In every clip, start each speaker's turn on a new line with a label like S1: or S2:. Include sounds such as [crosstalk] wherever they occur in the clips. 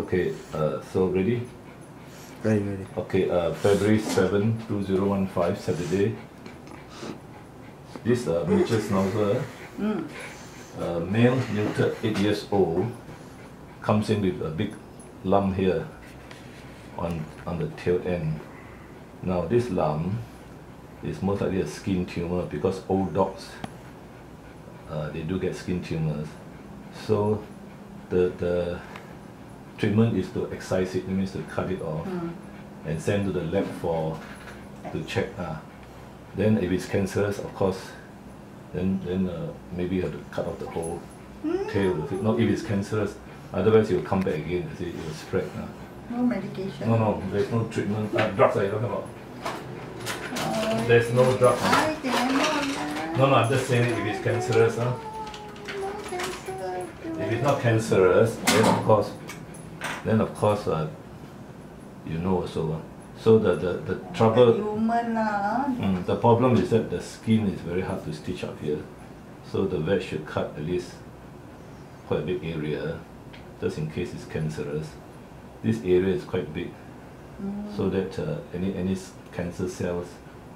S1: Okay, uh, so ready?
S2: Ready, ready.
S1: Okay, uh, February 7, 2015, Saturday. This uh, miniature schnauzer, uh, male, neutered, 8 years old, comes in with a big lump here on, on the tail end. Now, this lump is most likely a skin tumor because old dogs, uh, they do get skin tumors. So, the, the treatment is to excise it, it means to cut it off and send to the lab for to check. Uh. Then if it's cancerous, of course, then then uh, maybe you have to cut off the whole tail. of it. Not if it's cancerous, otherwise it will come back again. See, it will spread. Uh.
S3: No medication.
S1: No, no, there's no treatment. Uh, drugs are you talking about?
S3: Oh,
S1: There's no drug. Uh.
S3: I cannot.
S1: No, no, I'm just saying if it's cancerous. Uh. If it's not cancerous, then of course, then of course, uh, you know also. Uh. So the, the, the trouble. Mm, the problem is that the skin is very hard to stitch up here. So the vet should cut at least quite a big area, just in case it's cancerous. This area is quite big, so that uh, any any cancer cells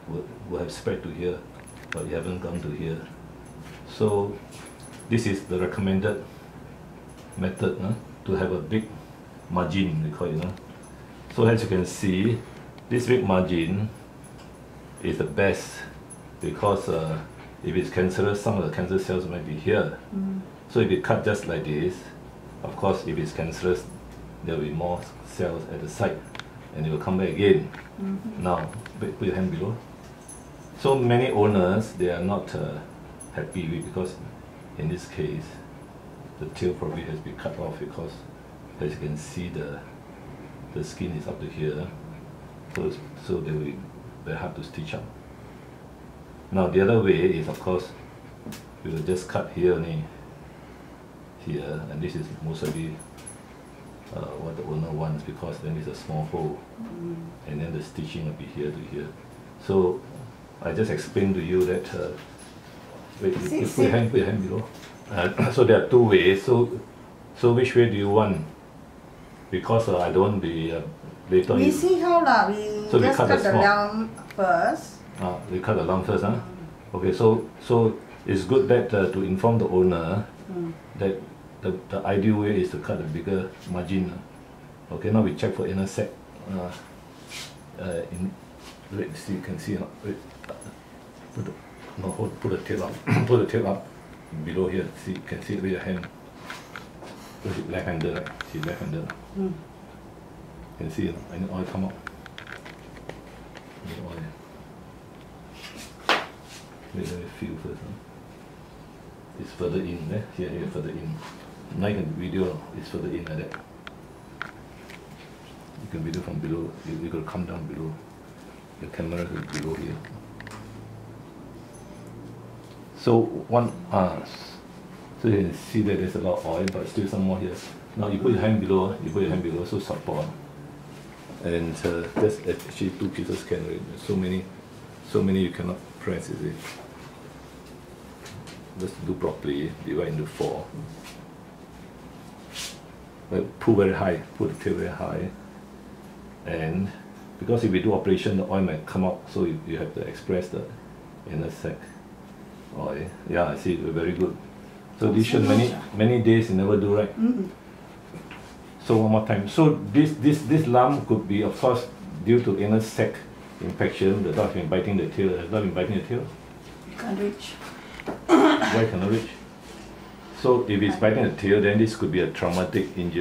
S1: will, will have spread to here, but it haven't gone to here. So this is the recommended method uh, to have a big margin, we call it. Uh. So as you can see, this big margin is the best because uh, if it's cancerous, some of the cancer cells might be here. So if you cut just like this, of course, if it's cancerous, there will be more cells at the site and it will come back again. Now, put put your hand below. So many owners, they are not uh, happy with because in this case, the tail probably has been cut off because as you can see, the, the skin is up to here. So, so they will very hard to stitch up. Now the other way is of course we will just cut here only here and this is mostly uh, what the owner wants because then it's a small hole and then the stitching will be here to here. So I just explained to you that uh, wait,
S3: See-
S1: put your
S3: see.
S1: hand, put your hand below. Uh, [coughs] so there are two ways. So so which way do you want? Because uh, I don't be uh, later
S3: We see how lah. We
S1: So we cut
S3: cut
S1: the
S3: the lump first.
S1: Ah, we cut the lump first, huh? Okay, so so it's good that uh, to inform the owner that the, the ideal way is to cut a bigger margin. ah. Okay, now we check for anal sac. Uh, uh, in wait, see, you can see not? Wait, uh, put the, no, hold, put the tape up. [coughs] put the tape up below here. See, you can see it with your hand. So she left-handed, right? She's left-handed.
S3: Mm.
S1: Can see it? Any oil come out? Any oil. Wait, let me feel first. Huh? It's further in, eh? Here, here, further in. Now you can video, it's further in like that. You can video from below. You, you gotta come down below. The camera is below here. So one, uh, so you can see that there's a lot of oil, but still some more here. Now you put your hand below, you put your hand below, so support. And uh, that's actually two pieces can already. So many, so many you cannot press, is it? Just do properly, divide into four. But pull very high, pull the tail very high. And because if we do operation, the oil might come out, so you, you have to express the anal sac oil. Yeah, I see, very good. So this should many many days you never do right. Mm-hmm. So one more time. So this this this lump could be of course due to anal sac infection. The dog has been biting the tail. Has not been biting the tail.
S3: You can't reach.
S1: Why cannot reach? So if it's biting the tail, then this could be a traumatic injury.